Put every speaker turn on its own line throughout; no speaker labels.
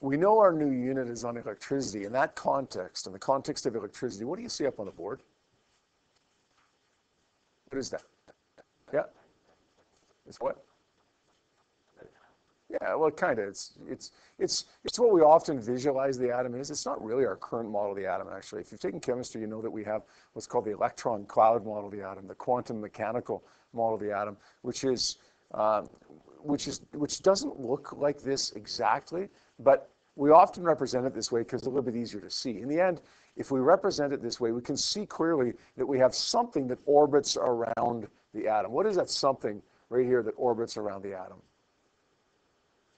we know our new unit is on electricity. In that context, in the context of electricity, what do you see up on the board? What is that? Yeah? It's what? Yeah, well, kind of. It's, it's, it's, it's what we often visualize the atom is. It's not really our current model of the atom, actually. If you've taken chemistry, you know that we have what's called the electron cloud model of the atom, the quantum mechanical model of the atom, which is, um, which is, which doesn't look like this exactly, but we often represent it this way because it's a little bit easier to see. In the end, if we represent it this way, we can see clearly that we have something that orbits around the atom. What is that something right here that orbits around the atom?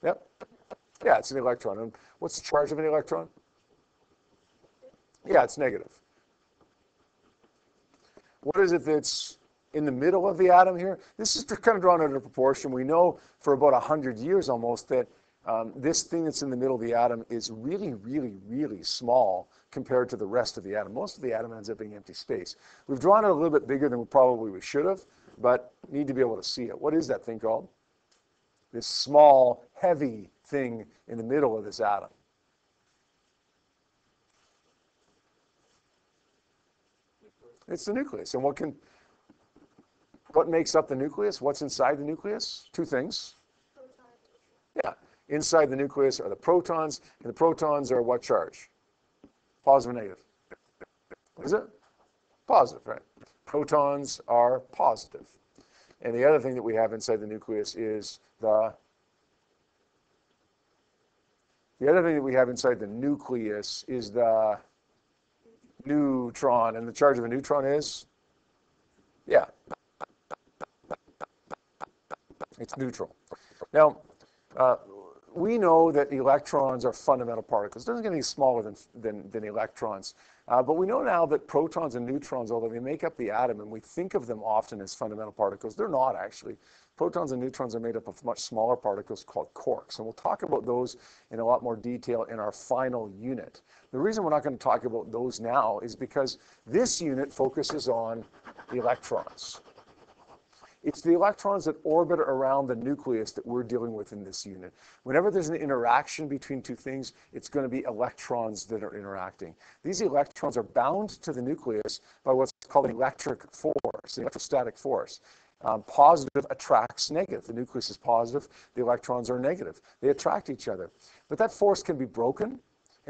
Yep. Yeah, it's an electron. And what's the charge of an electron? Yeah, it's negative. What is it that's in the middle of the atom here? This is kind of drawn out of proportion. We know for about 100 years almost that um, this thing that's in the middle of the atom is really, really, really small compared to the rest of the atom. Most of the atom ends up being empty space. We've drawn it a little bit bigger than we probably we should have, but need to be able to see it. What is that thing called? This small, heavy thing in the middle of this atom. It's the nucleus. And what can what makes up the nucleus? What's inside the nucleus? Two things. Inside the nucleus are the protons, and the protons are what charge? Positive or negative? Is it? Positive, right? Protons are positive. And the other thing that we have inside the nucleus is the the other thing that we have inside the nucleus is the neutron, and the charge of a neutron is, yeah, it's neutral. Now, uh, we know that electrons are fundamental particles. It doesn't get any smaller than, than, than electrons. Uh, but we know now that protons and neutrons, although they make up the atom, and we think of them often as fundamental particles, they're not actually. Protons and neutrons are made up of much smaller particles called quarks. And we'll talk about those in a lot more detail in our final unit. The reason we're not going to talk about those now is because this unit focuses on electrons. It's the electrons that orbit around the nucleus that we're dealing with in this unit. Whenever there's an interaction between two things, it's going to be electrons that are interacting. These electrons are bound to the nucleus by what's called an electric force, the electrostatic force. Um, positive attracts negative. The nucleus is positive, the electrons are negative. They attract each other. But that force can be broken,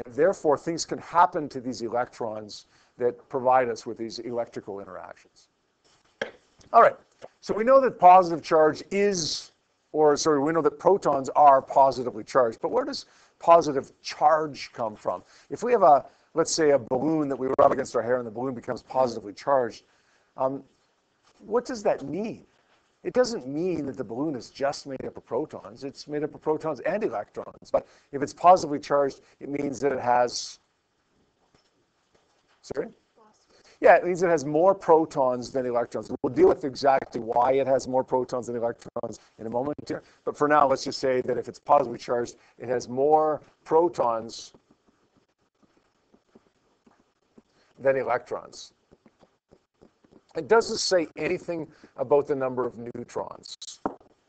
and therefore things can happen to these electrons that provide us with these electrical interactions. All right. So we know that positive charge is, or sorry, we know that protons are positively charged, but where does positive charge come from? If we have a, let's say, a balloon that we rub against our hair and the balloon becomes positively charged, um, what does that mean? It doesn't mean that the balloon is just made up of protons. It's made up of protons and electrons. But if it's positively charged, it means that it has, sorry? Yeah, it means it has more protons than electrons. We'll deal with exactly why it has more protons than electrons in a moment here. But for now, let's just say that if it's positively charged, it has more protons than electrons. It doesn't say anything about the number of neutrons.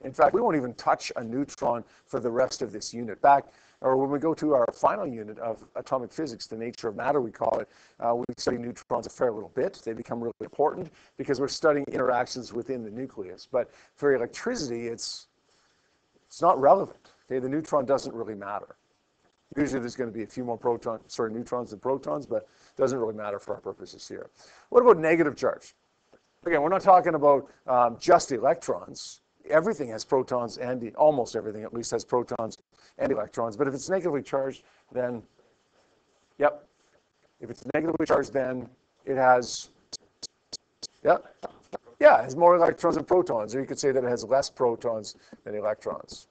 In fact, we won't even touch a neutron for the rest of this unit. Back or when we go to our final unit of atomic physics, the nature of matter, we call it, uh, we study neutrons a fair little bit. They become really important because we're studying interactions within the nucleus. But for electricity, it's, it's not relevant. Okay, the neutron doesn't really matter. Usually there's going to be a few more protons, sorry, neutrons than protons, but it doesn't really matter for our purposes here. What about negative charge? Again, we're not talking about um, just electrons everything has protons and almost everything at least has protons and electrons. But if it's negatively charged, then, yep. If it's negatively charged, then it has, yep. Yeah, it has more electrons than protons. Or you could say that it has less protons than electrons.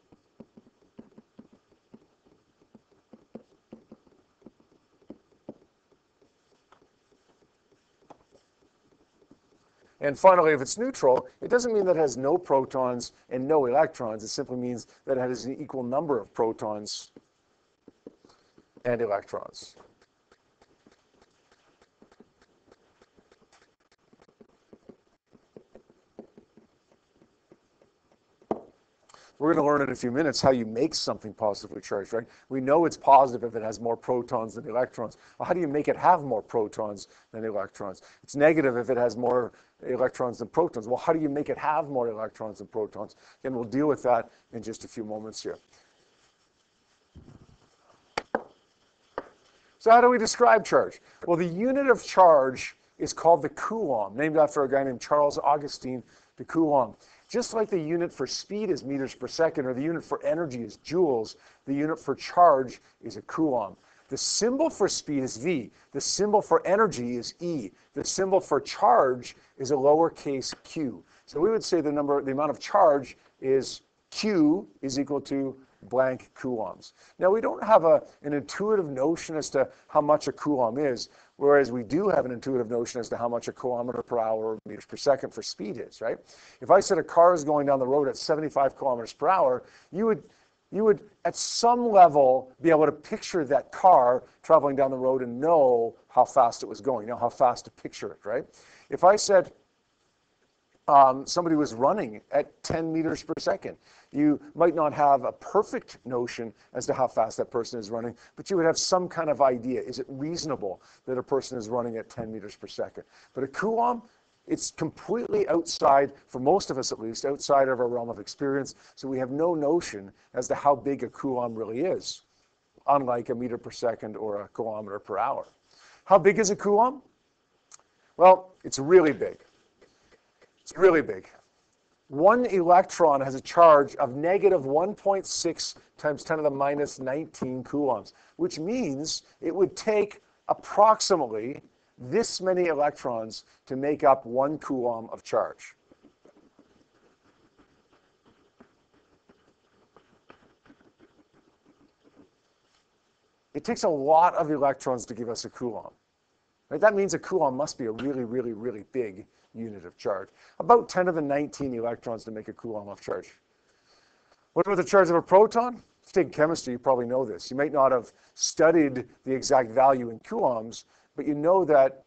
And finally, if it's neutral, it doesn't mean that it has no protons and no electrons. It simply means that it has an equal number of protons and electrons. We're going to learn in a few minutes how you make something positively charged, right? We know it's positive if it has more protons than electrons. Well, how do you make it have more protons than electrons? It's negative if it has more electrons than protons. Well, how do you make it have more electrons than protons? Again, we'll deal with that in just a few moments here. So how do we describe charge? Well, the unit of charge is called the coulomb, named after a guy named Charles Augustine de Coulomb. Just like the unit for speed is meters per second, or the unit for energy is joules, the unit for charge is a coulomb. The symbol for speed is V. The symbol for energy is E. The symbol for charge is a lowercase q. So we would say the number, the amount of charge is Q is equal to blank coulombs. Now, we don't have a, an intuitive notion as to how much a coulomb is, whereas we do have an intuitive notion as to how much a kilometer per hour or meters per second for speed is, right? If I said a car is going down the road at 75 kilometers per hour, you would, you would at some level be able to picture that car traveling down the road and know how fast it was going, you know how fast to picture it, right? If I said um, somebody was running at 10 meters per second. You might not have a perfect notion as to how fast that person is running, but you would have some kind of idea. Is it reasonable that a person is running at 10 meters per second? But a coulomb, it's completely outside, for most of us at least, outside of our realm of experience. So we have no notion as to how big a coulomb really is, unlike a meter per second or a kilometer per hour. How big is a coulomb? Well, it's really big. It's really big. One electron has a charge of negative 1.6 times 10 to the minus 19 coulombs, which means it would take approximately this many electrons to make up one coulomb of charge. It takes a lot of electrons to give us a coulomb. Right? That means a coulomb must be a really, really, really big unit of charge. About 10 to the 19 electrons to make a coulomb of charge. What about the charge of a proton? If you take chemistry, you probably know this. You might not have studied the exact value in coulombs, but you know that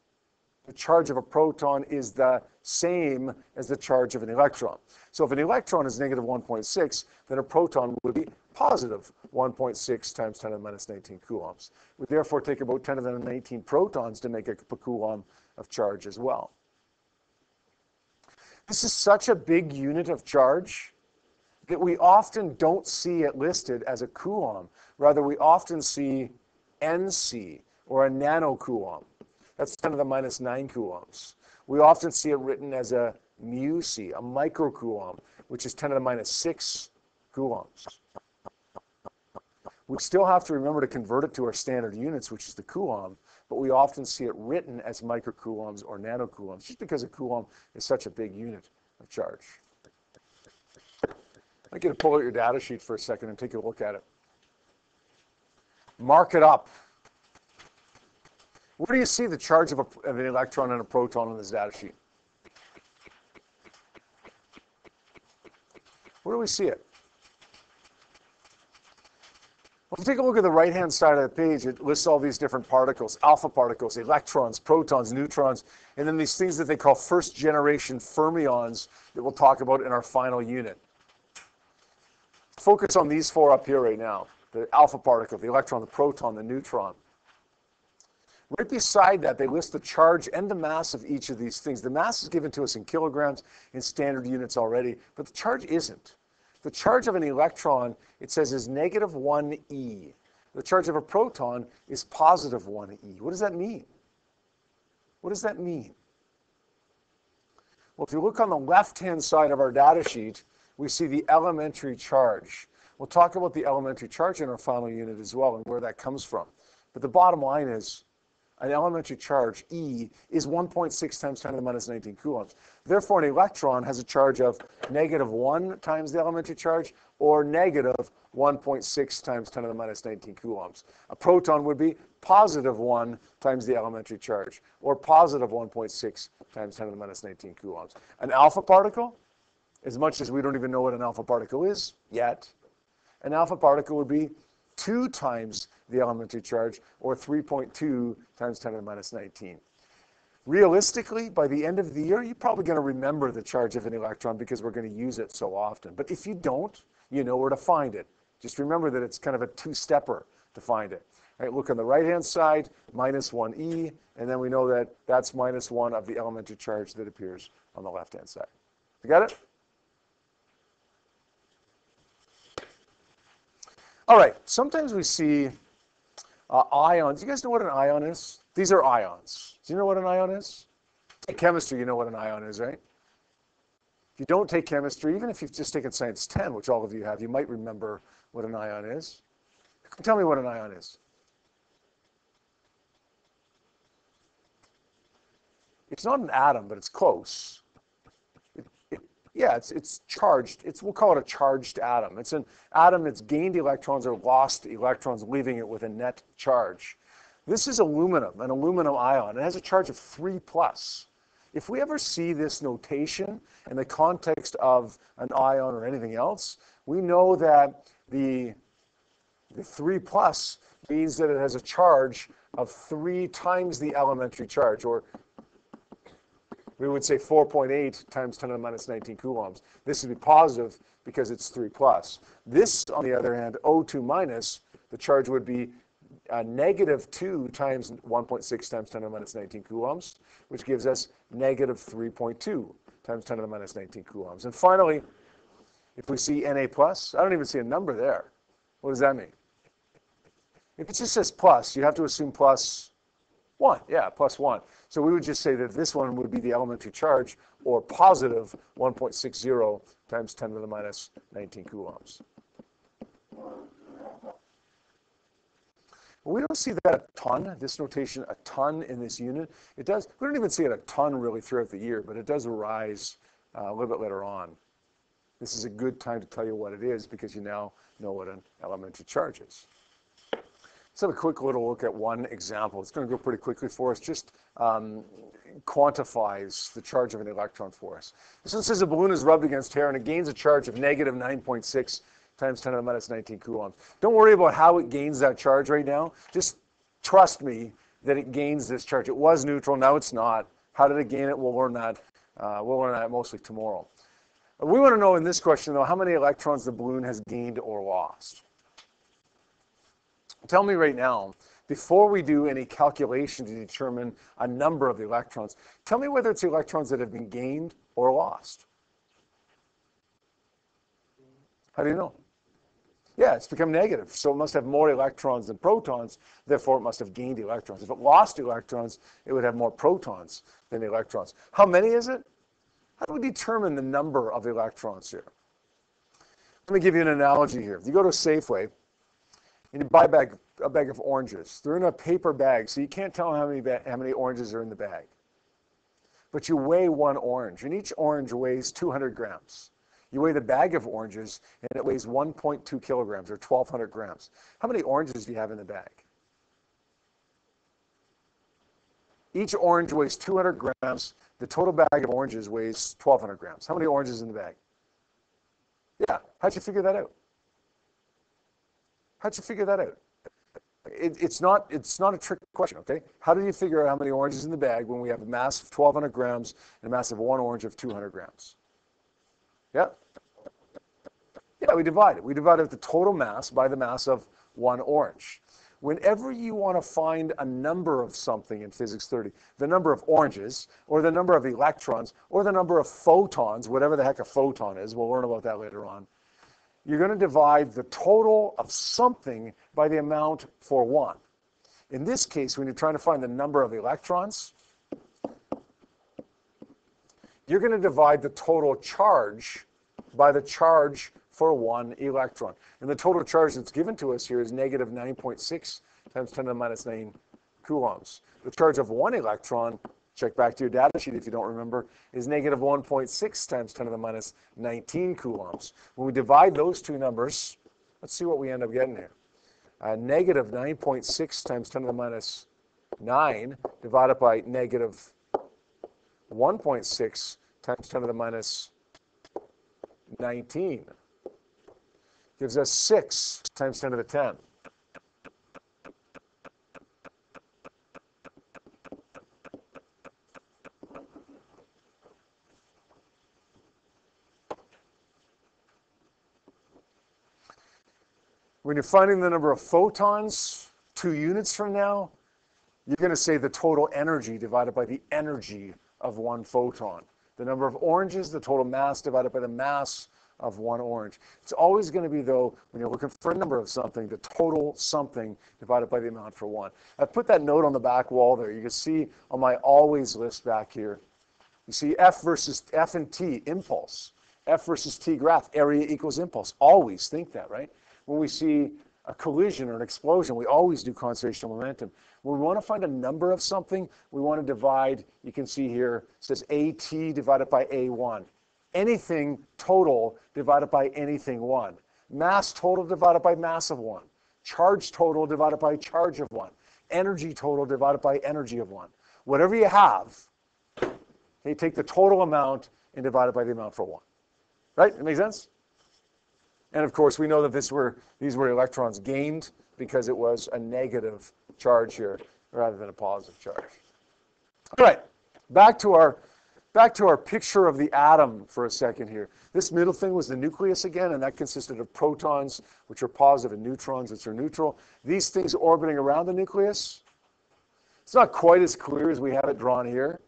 the charge of a proton is the same as the charge of an electron. So if an electron is negative 1.6, then a proton would be positive 1.6 times 10 to the minus 19 coulombs. We therefore take about 10 to the 19 protons to make a coulomb of charge as well. This is such a big unit of charge that we often don't see it listed as a coulomb. Rather, we often see NC or a nanocoulomb. That's 10 to the minus 9 coulombs. We often see it written as a mu c, a microcoulomb, which is 10 to the minus 6 coulombs. We still have to remember to convert it to our standard units, which is the coulomb, but we often see it written as microcoulombs or nanocoulombs, just because a coulomb is such a big unit of charge. I get to pull out your data sheet for a second and take a look at it. Mark it up. Where do you see the charge of, a, of an electron and a proton on this data sheet? Where do we see it? If you take a look at the right-hand side of the page, it lists all these different particles, alpha particles, electrons, protons, neutrons, and then these things that they call first-generation fermions that we'll talk about in our final unit. Focus on these four up here right now, the alpha particle, the electron, the proton, the neutron. Right beside that, they list the charge and the mass of each of these things. The mass is given to us in kilograms in standard units already, but the charge isn't. The charge of an electron, it says, is negative 1e. The charge of a proton is positive 1e. What does that mean? What does that mean? Well, if you look on the left-hand side of our data sheet, we see the elementary charge. We'll talk about the elementary charge in our final unit as well and where that comes from. But the bottom line is an elementary charge, E, is 1.6 times 10 to the minus 19 coulombs. Therefore, an electron has a charge of negative 1 times the elementary charge or negative 1.6 times 10 to the minus 19 coulombs. A proton would be positive 1 times the elementary charge or positive 1.6 times 10 to the minus 19 coulombs. An alpha particle, as much as we don't even know what an alpha particle is yet, an alpha particle would be 2 times the elementary charge, or 3.2 times 10 to the minus 19. Realistically, by the end of the year, you're probably going to remember the charge of an electron because we're going to use it so often. But if you don't, you know where to find it. Just remember that it's kind of a two-stepper to find it. Right, look on the right-hand side, minus 1e, and then we know that that's minus 1 of the elementary charge that appears on the left-hand side. You got it? All right, sometimes we see uh, ions. You guys know what an ion is? These are ions. Do you know what an ion is? In chemistry, you know what an ion is, right? If you don't take chemistry, even if you've just taken Science 10, which all of you have, you might remember what an ion is. Tell me what an ion is. It's not an atom, but it's close. Yeah, it's, it's charged. It's, we'll call it a charged atom. It's an atom that's gained electrons or lost electrons, leaving it with a net charge. This is aluminum, an aluminum ion. It has a charge of 3 plus. If we ever see this notation in the context of an ion or anything else, we know that the, the 3 plus means that it has a charge of 3 times the elementary charge, or we would say 4.8 times 10 to the minus 19 coulombs. This would be positive because it's 3 plus. This, on the other hand, O2 minus, the charge would be uh, negative 2 times 1.6 times 10 to the minus 19 coulombs, which gives us negative 3.2 times 10 to the minus 19 coulombs. And finally, if we see Na plus, I don't even see a number there. What does that mean? If it just says plus, you have to assume plus 1. Yeah, plus 1. So we would just say that this one would be the elementary charge, or positive 1.60 times 10 to the minus 19 coulombs. We don't see that a ton, this notation, a ton in this unit. It does, we don't even see it a ton really throughout the year, but it does arise uh, a little bit later on. This is a good time to tell you what it is because you now know what an elementary charge is. Let's have a quick little look at one example. It's going to go pretty quickly for us. Just um, quantifies the charge of an electron for us. This one says a balloon is rubbed against air and it gains a charge of negative 9.6 times 10 to the minus 19 coulombs. Don't worry about how it gains that charge right now. Just trust me that it gains this charge. It was neutral, now it's not. How did it gain it? We'll learn that. Uh, we'll learn that mostly tomorrow. We want to know in this question, though, how many electrons the balloon has gained or lost. Tell me right now, before we do any calculation to determine a number of the electrons, tell me whether it's electrons that have been gained or lost. How do you know? Yeah, it's become negative. So it must have more electrons than protons. Therefore, it must have gained electrons. If it lost electrons, it would have more protons than electrons. How many is it? How do we determine the number of electrons here? Let me give you an analogy here. If you go to Safeway and you buy a bag, a bag of oranges, they're in a paper bag, so you can't tell how many, how many oranges are in the bag. But you weigh one orange, and each orange weighs 200 grams. You weigh the bag of oranges, and it weighs 1.2 kilograms or 1,200 grams. How many oranges do you have in the bag? Each orange weighs 200 grams. The total bag of oranges weighs 1,200 grams. How many oranges in the bag? Yeah, how'd you figure that out? How'd you figure that out? It, it's not it's not a trick question, okay? How do you figure out how many oranges in the bag when we have a mass of 1,200 grams and a mass of one orange of 200 grams? Yeah? Yeah, we divide it. We divide the total mass by the mass of one orange. Whenever you want to find a number of something in physics 30, the number of oranges, or the number of electrons, or the number of photons, whatever the heck a photon is, we'll learn about that later on, you're going to divide the total of something by the amount for one. In this case, when you're trying to find the number of electrons, you're going to divide the total charge by the charge for one electron. And the total charge that's given to us here is negative 9.6 times 10 to the minus 9 coulombs. The charge of one electron, check back to your data sheet if you don't remember, is negative 1.6 times 10 to the minus 19 coulombs. When we divide those two numbers, let's see what we end up getting here. Uh, negative 9.6 times 10 to the minus 9 divided by negative 1.6 times 10 to the minus 19 gives us 6 times 10 to the 10. When you're finding the number of photons two units from now, you're going to say the total energy divided by the energy of one photon. The number of oranges, the total mass divided by the mass of one orange. It's always going to be, though, when you're looking for a number of something, the total something divided by the amount for one. I've put that note on the back wall there. You can see on my always list back here. You see F versus F and T, impulse. F versus T graph, area equals impulse. Always think that, right? When we see a collision or an explosion, we always do conservation of momentum. When we want to find a number of something, we want to divide, you can see here, it says AT divided by A1 anything total divided by anything 1. Mass total divided by mass of 1. Charge total divided by charge of 1. Energy total divided by energy of 1. Whatever you have, okay, take the total amount and divide it by the amount for 1. Right? It makes sense? And of course, we know that this were, these were electrons gained because it was a negative charge here rather than a positive charge. All right, back to our back to our picture of the atom for a second here. This middle thing was the nucleus again, and that consisted of protons, which are positive, and neutrons, which are neutral. These things orbiting around the nucleus, it's not quite as clear as we have it drawn here.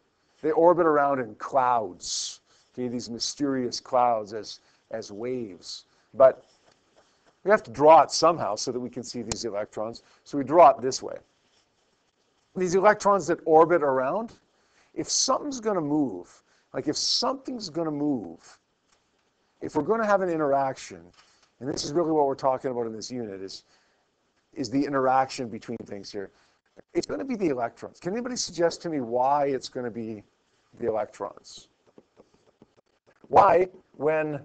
They orbit around in clouds, okay, these mysterious clouds as, as waves. But we have to draw it somehow so that we can see these electrons. So we draw it this way. These electrons that orbit around, if something's going to move, like if something's going to move, if we're going to have an interaction, and this is really what we're talking about in this unit, is, is the interaction between things here. It's going to be the electrons. Can anybody suggest to me why it's going to be the electrons? Why, when,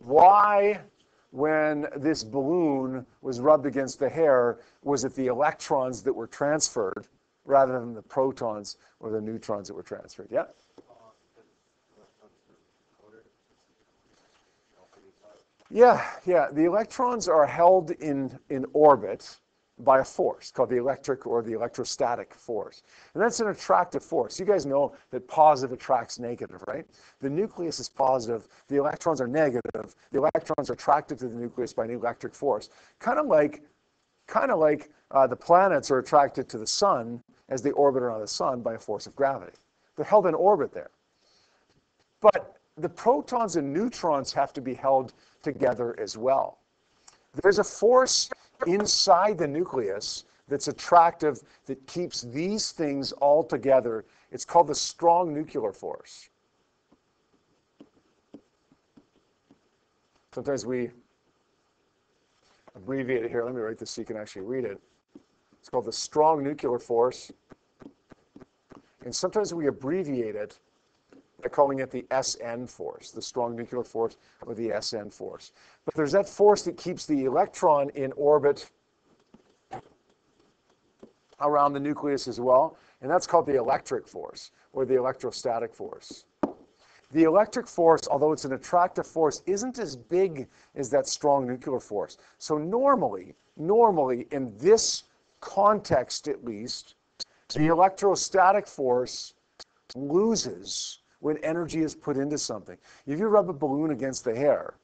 why, when this balloon was rubbed against the hair, was it the electrons that were transferred rather than the protons or the neutrons that were transferred. Yeah? Yeah, yeah. The electrons are held in, in orbit by a force called the electric or the electrostatic force. And that's an attractive force. You guys know that positive attracts negative, right? The nucleus is positive, the electrons are negative. The electrons are attracted to the nucleus by an electric force. Kind of like kind of like uh, the planets are attracted to the sun as they orbit around the sun by a force of gravity. They're held in orbit there. But the protons and neutrons have to be held together as well. There's a force inside the nucleus that's attractive that keeps these things all together. It's called the strong nuclear force. Sometimes we abbreviate it here. Let me write this so you can actually read it. It's called the strong nuclear force. And sometimes we abbreviate it by calling it the SN force, the strong nuclear force, or the SN force. But there's that force that keeps the electron in orbit around the nucleus as well, and that's called the electric force, or the electrostatic force. The electric force, although it's an attractive force, isn't as big as that strong nuclear force. So normally, normally in this context at least, the electrostatic force loses when energy is put into something. If you rub a balloon against the hair,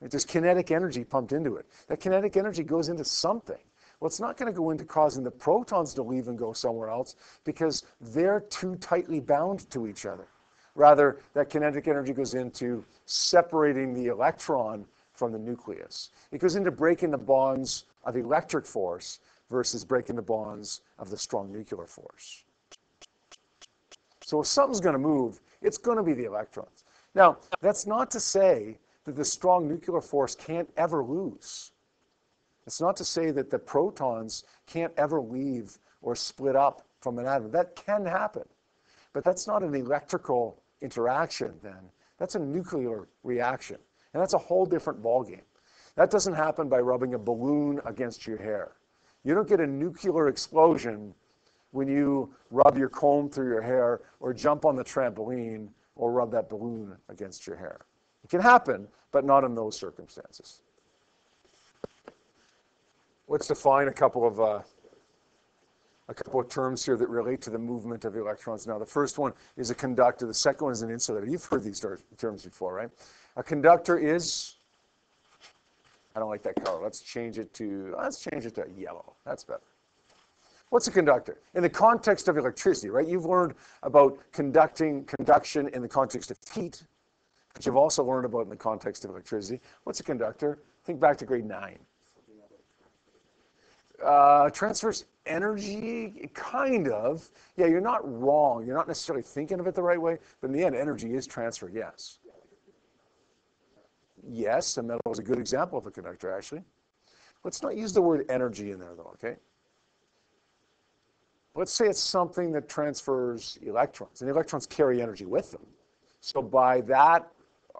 there's kinetic energy pumped into it. That kinetic energy goes into something. Well, it's not going to go into causing the protons to leave and go somewhere else because they're too tightly bound to each other. Rather, that kinetic energy goes into separating the electron from the nucleus. It goes into breaking the bonds of electric force versus breaking the bonds of the strong nuclear force. So if something's going to move, it's going to be the electrons. Now, that's not to say that the strong nuclear force can't ever lose. It's not to say that the protons can't ever leave or split up from an atom. That can happen. But that's not an electrical interaction then. That's a nuclear reaction. And that's a whole different ballgame. That doesn't happen by rubbing a balloon against your hair. You don't get a nuclear explosion when you rub your comb through your hair or jump on the trampoline or rub that balloon against your hair. It can happen, but not in those circumstances. Let's define a couple of uh, a couple of terms here that relate to the movement of electrons. Now, the first one is a conductor. The second one is an insulator. You've heard these terms before, right? A conductor is I don't like that color. Let's change it to, let's change it to yellow. That's better. What's a conductor? In the context of electricity, right? You've learned about conducting, conduction in the context of heat, but you've also learned about in the context of electricity. What's a conductor? Think back to grade nine. Uh, transfers energy, kind of. Yeah, you're not wrong. You're not necessarily thinking of it the right way, but in the end, energy is transferred, yes. Yes, a metal is a good example of a conductor, actually. Let's not use the word energy in there, though, okay? Let's say it's something that transfers electrons, and electrons carry energy with them. So by that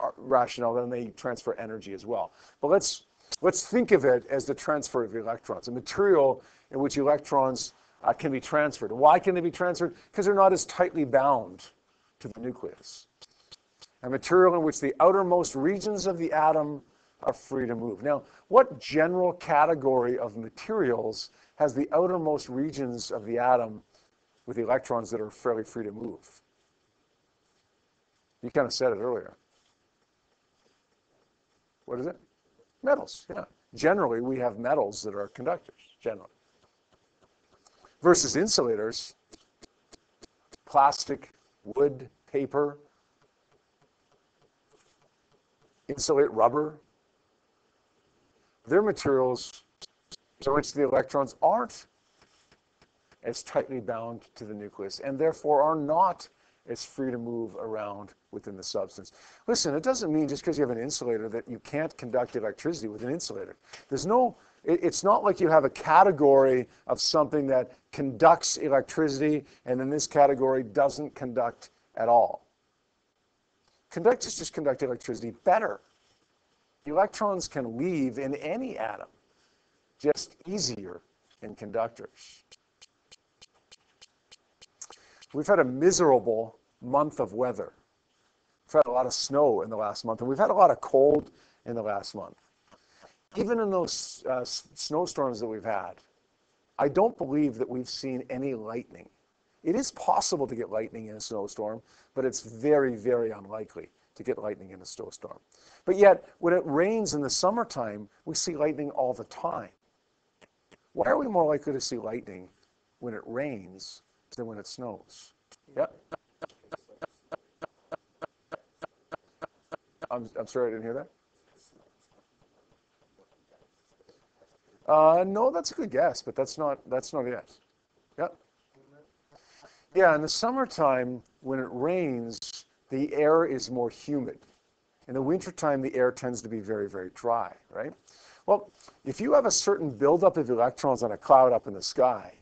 uh, rationale, then they transfer energy as well. But let's, let's think of it as the transfer of electrons, a material in which electrons uh, can be transferred. Why can they be transferred? Because they're not as tightly bound to the nucleus a material in which the outermost regions of the atom are free to move. Now, what general category of materials has the outermost regions of the atom with electrons that are fairly free to move? You kind of said it earlier. What is it? Metals, yeah. Generally, we have metals that are conductors, generally. Versus insulators, plastic, wood, paper, insulate rubber. They're materials in which the electrons aren't as tightly bound to the nucleus and therefore are not as free to move around within the substance. Listen, it doesn't mean just because you have an insulator that you can't conduct electricity with an insulator. There's no, it, it's not like you have a category of something that conducts electricity and then this category doesn't conduct at all. Conductors just conduct electricity better. Electrons can leave in any atom, just easier in conductors. We've had a miserable month of weather. We've had a lot of snow in the last month, and we've had a lot of cold in the last month. Even in those uh, snowstorms that we've had, I don't believe that we've seen any lightning. It is possible to get lightning in a snowstorm, but it's very, very unlikely to get lightning in a snowstorm. But yet, when it rains in the summertime, we see lightning all the time. Why are we more likely to see lightning when it rains than when it snows? Yep. I'm, I'm sorry, I didn't hear that. Uh, no, that's a good guess, but that's not that's not it. Yep. Yeah, in the summertime, when it rains, the air is more humid. In the wintertime, the air tends to be very, very dry, right? Well, if you have a certain buildup of electrons on a cloud up in the sky,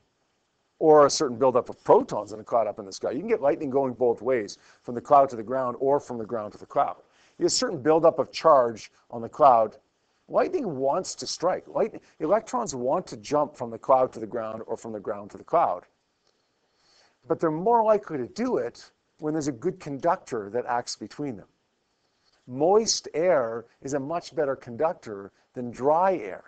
or a certain buildup of protons in a cloud up in the sky, you can get lightning going both ways, from the cloud to the ground or from the ground to the cloud. You have a certain buildup of charge on the cloud. Lightning wants to strike. Light, electrons want to jump from the cloud to the ground or from the ground to the cloud but they're more likely to do it when there's a good conductor that acts between them. Moist air is a much better conductor than dry air.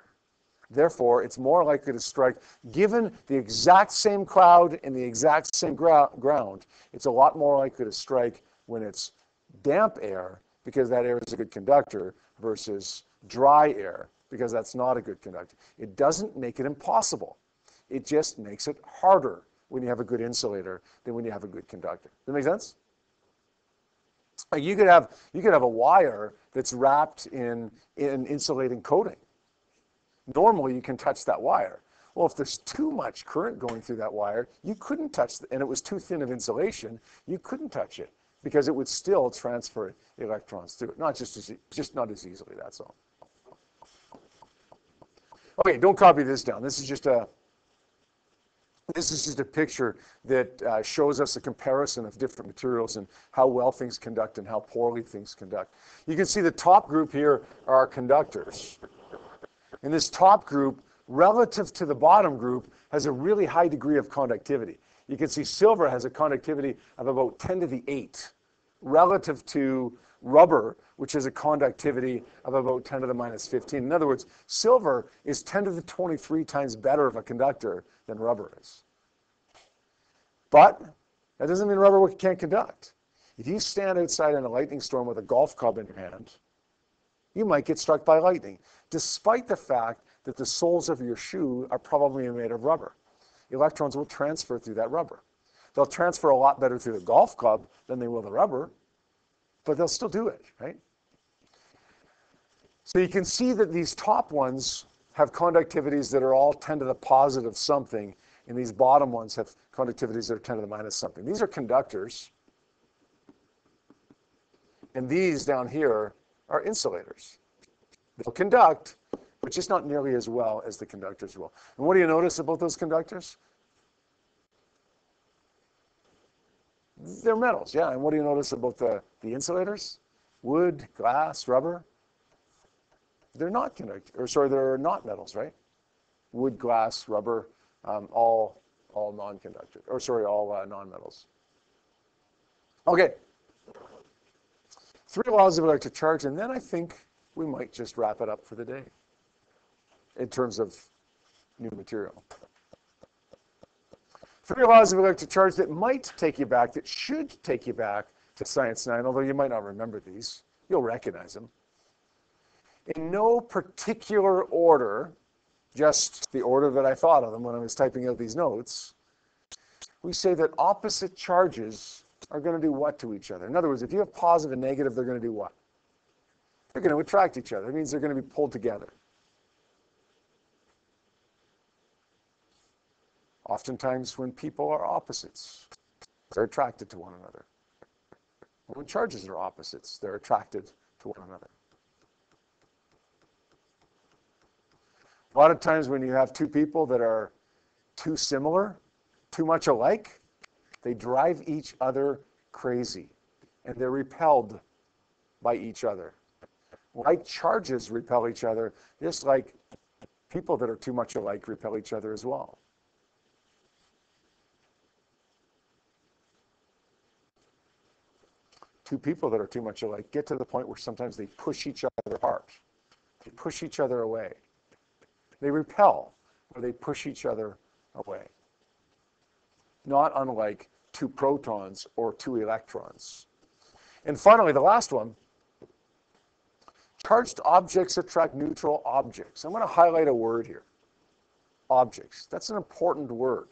Therefore, it's more likely to strike, given the exact same cloud and the exact same ground, it's a lot more likely to strike when it's damp air because that air is a good conductor versus dry air because that's not a good conductor. It doesn't make it impossible. It just makes it harder when you have a good insulator than when you have a good conductor. Does that make sense? You could have you could have a wire that's wrapped in in insulating coating. Normally you can touch that wire. Well, if there's too much current going through that wire, you couldn't touch it, and it was too thin of insulation, you couldn't touch it because it would still transfer electrons through it. Not just as, just not as easily. That's all. Okay, don't copy this down. This is just a this is just a picture that uh, shows us a comparison of different materials and how well things conduct and how poorly things conduct. You can see the top group here are conductors. And this top group, relative to the bottom group, has a really high degree of conductivity. You can see silver has a conductivity of about 10 to the 8 relative to rubber, which has a conductivity of about 10 to the minus 15. In other words, silver is 10 to the 23 times better of a conductor than rubber is. But that doesn't mean rubber can't conduct. If you stand outside in a lightning storm with a golf club in your hand, You might get struck by lightning, despite the fact that the soles of your shoe are probably made of rubber. Electrons will transfer through that rubber. They'll transfer a lot better through the golf club than they will the rubber, but they'll still do it, right? So you can see that these top ones have conductivities that are all 10 to the positive something, and these bottom ones have conductivities that are 10 to the minus something. These are conductors, and these down here are insulators. They'll conduct, but just not nearly as well as the conductors will. And what do you notice about those conductors? They're metals, yeah. And what do you notice about the, the insulators? Wood, glass, rubber? They're not conductors, or sorry, they're not metals, right? Wood, glass, rubber, um, all all non-conductor, or sorry, all uh, non-metals. Okay. Three laws of electric charge, and then I think we might just wrap it up for the day in terms of new material. Three laws of electric charge that might take you back, that should take you back to Science 9, although you might not remember these. You'll recognize them. In no particular order, just the order that I thought of them when I was typing out these notes, we say that opposite charges are going to do what to each other? In other words, if you have positive and negative, they're going to do what? They're going to attract each other. It means they're going to be pulled together. Oftentimes, when people are opposites, they're attracted to one another. When charges are opposites, they're attracted to one another. A lot of times, when you have two people that are too similar, too much alike, they drive each other crazy and they're repelled by each other. Like charges repel each other, just like people that are too much alike repel each other as well. Two people that are too much alike get to the point where sometimes they push each other apart. They push each other away. They repel or they push each other away. Not unlike two protons or two electrons. And finally, the last one, charged objects attract neutral objects. I'm going to highlight a word here. Objects. That's an important word.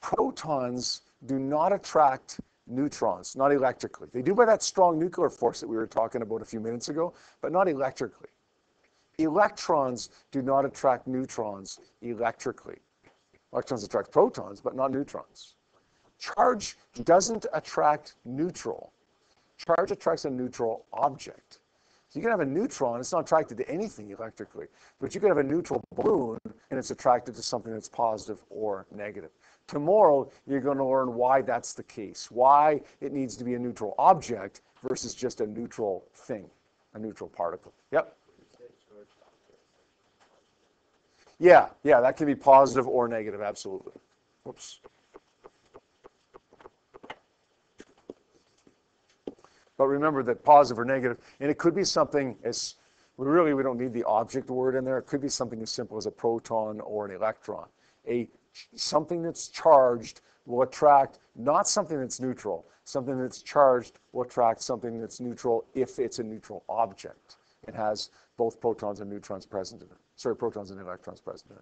Protons do not attract neutrons, not electrically. They do by that strong nuclear force that we were talking about a few minutes ago, but not electrically. Electrons do not attract neutrons electrically. Electrons attract protons, but not neutrons. Charge doesn't attract neutral. Charge attracts a neutral object. So you can have a neutron, it's not attracted to anything electrically, but you can have a neutral balloon and it's attracted to something that's positive or negative. Tomorrow, you're going to learn why that's the case, why it needs to be a neutral object versus just a neutral thing, a neutral particle. Yep. Yeah, yeah, that can be positive or negative, absolutely. Whoops. But remember that positive or negative, and it could be something as, really, we don't need the object word in there. It could be something as simple as a proton or an electron. A, something that's charged will attract not something that's neutral. Something that's charged will attract something that's neutral if it's a neutral object. It has both protons and neutrons present in it. Sorry, protons and electrons present.